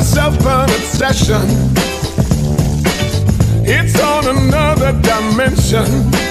myself an obsession. It's on another dimension.